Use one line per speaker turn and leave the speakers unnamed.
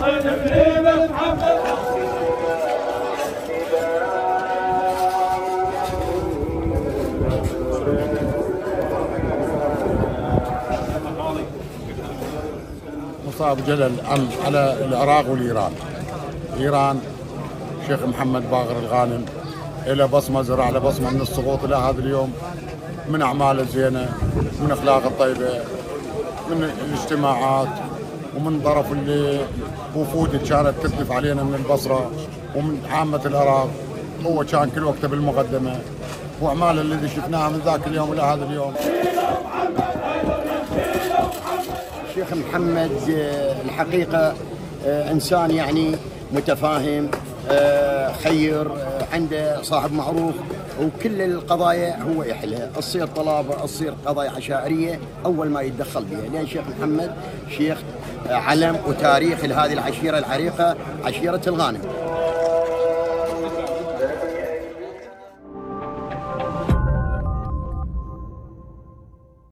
مصاب مصعب جلل على العراق والإيران. إيران الشيخ محمد باغر الغانم له بصمة زرع له بصمة من السقوط إلى هذا اليوم. من أعماله الزينه من أخلاقه الطيبة من الاجتماعات ومن طرف اللي وفود كانت تتلف علينا من البصرة ومن عامة العراق هو كان كل وقته بالمقدمة. واعماله الذي شفناها من ذاك اليوم إلى هذا اليوم.
الشيخ محمد آه، الحقيقة آه، إنسان يعني متفاهم آه، خير عنده صاحب معروف وكل القضايا هو يحلها. تصير طلابة تصير قضايا عشائرية أول ما يتدخل بها. لأن شيخ محمد شيخ علم وتاريخ لهذه العشيرة العريقة عشيرة الغانم.